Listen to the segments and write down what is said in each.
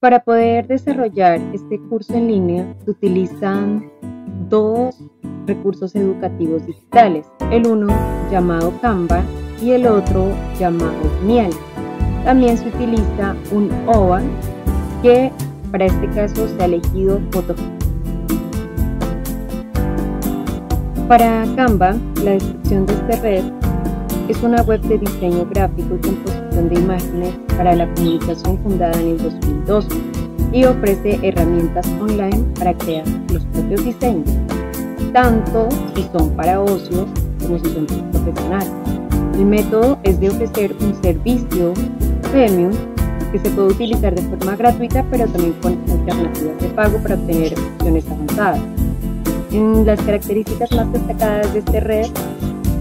Para poder desarrollar este curso en línea se utilizan dos recursos educativos digitales, el uno llamado Canva y el otro llamado Miel. También se utiliza un OVA que para este caso se ha elegido Photoshop. Para Canva, la descripción de esta red es una web de diseño gráfico y composición de imágenes para la comunicación fundada en el 2002 y ofrece herramientas online para crear los propios diseños, tanto si son para ocios como si son profesionales. El método es de ofrecer un servicio premium que se puede utilizar de forma gratuita, pero también con alternativas de pago para obtener opciones avanzadas. Las características más destacadas de esta red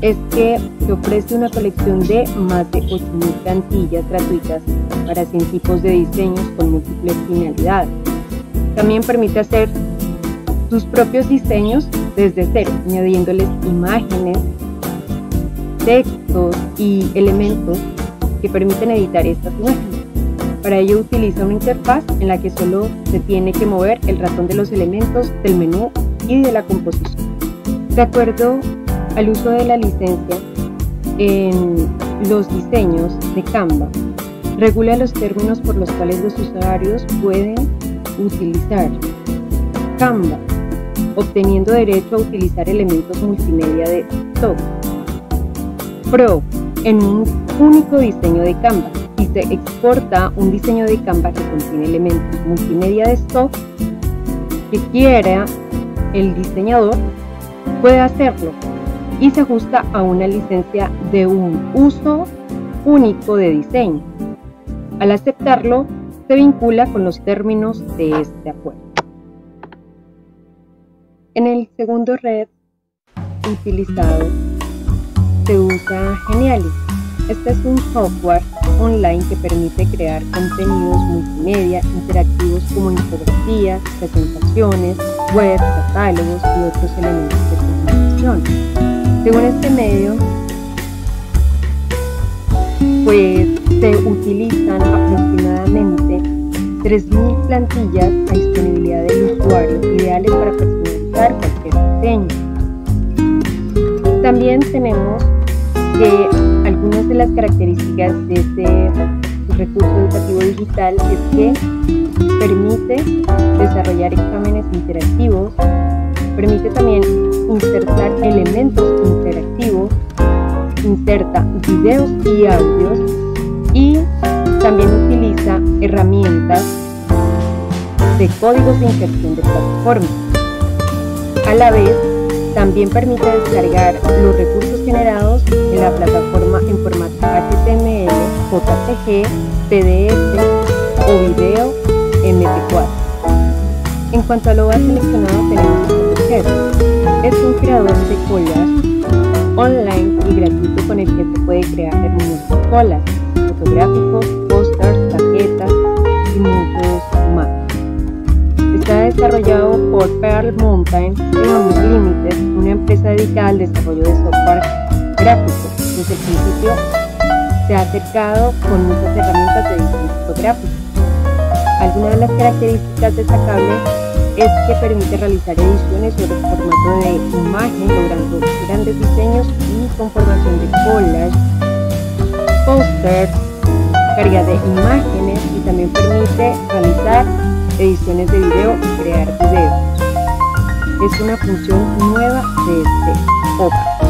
es que se ofrece una colección de más de 8.000 plantillas gratuitas para 100 tipos de diseños con múltiples finalidades. También permite hacer sus propios diseños desde cero, añadiéndoles imágenes, textos y elementos que permiten editar estas imágenes. Para ello utiliza una interfaz en la que solo se tiene que mover el ratón de los elementos del menú y de la composición. De acuerdo al uso de la licencia en los diseños de Canva, regula los términos por los cuales los usuarios pueden utilizar Canva, obteniendo derecho a utilizar elementos multimedia de stock. Pro, en un único diseño de Canva, y se exporta un diseño de Canva que contiene elementos multimedia de stock que quiera el diseñador, puede hacerlo y se ajusta a una licencia de un uso único de diseño. Al aceptarlo, se vincula con los términos de este acuerdo. En el segundo red utilizado se usa Geniali. Este es un software online que permite crear contenidos multimedia interactivos como infografías, presentaciones, web, catálogos y otros elementos de comunicación. Según este medio, pues se utilizan aproximadamente 3.000 plantillas a disponibilidad del usuario, ideales para personalizar cualquier diseño. También tenemos que algunas de las características de este recurso educativo digital es que permite desarrollar exámenes interactivos, permite también insertar elementos interactivos, inserta videos y audios y también utiliza herramientas de códigos de inserción de plataformas. A la vez, también permite descargar los recursos generados en la plataforma en formato HTML, JPG, PDF o video MP4. En cuanto a lo seleccionado tenemos Es un creador de collage online y gratuito con el que se puede crear hermosos collages fotográficos, pósters, tarjetas y muchos más. Está desarrollado por Pearl Mountain Economic Limited, una empresa dedicada al desarrollo de software gráfico. Desde el principio se ha acercado con muchas herramientas de diseño fotográfico. Algunas de las características destacables es que permite realizar ediciones sobre formato de imagen, logrando grandes diseños y conformación de collage, pósters, carga de imágenes y también permite realizar ediciones de video y crear videos. Es una función nueva de este OPA.